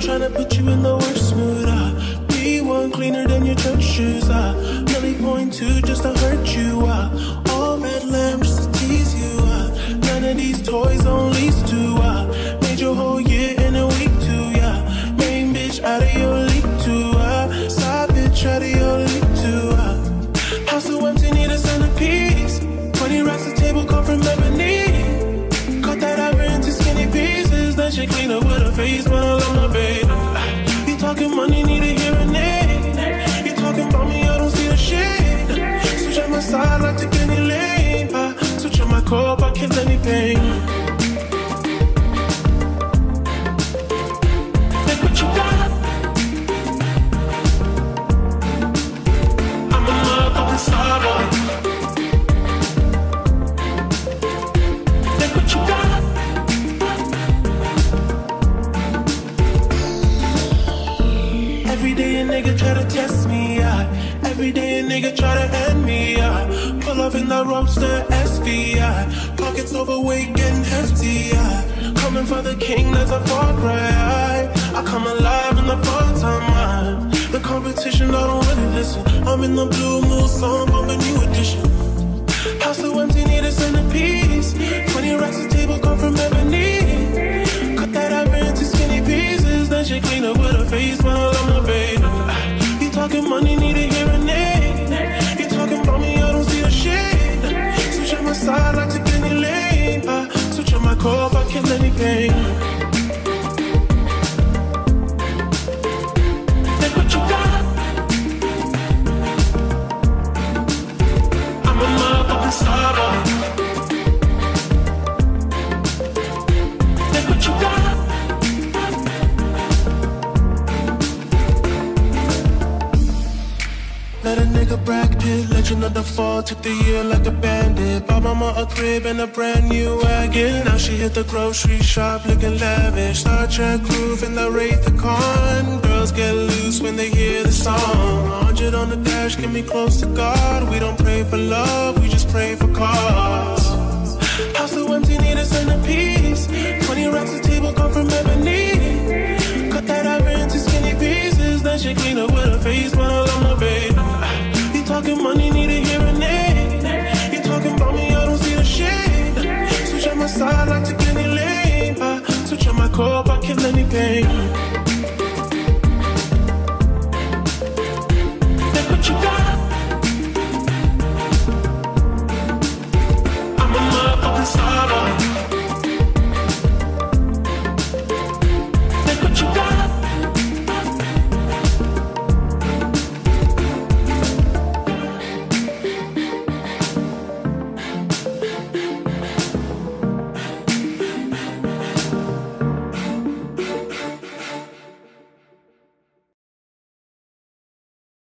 I'm trying to put you in the worst mood. Uh. Be one cleaner than your church shoes. I Really point two just to hurt you. I All red lamb just to tease you. Uh. None of these toys on lease to. Uh. Made your whole year in a week too. Yeah. Main bitch out of your league too. Uh. Side bitch out of your league too. Uh. House so empty, need a centerpiece. 20 racks a table come from ebony. Cut that ivory into skinny pieces. Then she clean up with her face, Every day a nigga try to test me, yeah. Every day a nigga try to end me, yeah. Pull up in the roadster SV, yeah. Pockets overweight, getting hefty. Coming for the king, that's a far cry. I come alive in the part-time. The competition, I don't really listen. I'm in the blue moon song, bumping new edition. House so empty, need a centerpiece. 20 racks a table come from ebony. Switch Let a Brad legend of the fall, took the year like a bandit. Bought mama a crib and a brand new wagon. Now she hit the grocery shop looking lavish. Star Trek groove in the Wraith the Con. Girls get loose when they hear the song. 100 on the dash, get me close to God. We don't pray for love, we just pray for cause. House so empty, need a centerpiece. 20 racks a table come from ebony. Cut that ivory into skinny pieces. Then she clean up with her face, smile talking money, need a hearing aid. You talking about me, I don't see the shade. Switch on my side, I take any lane. Uh, switch on my core, I kill any pain.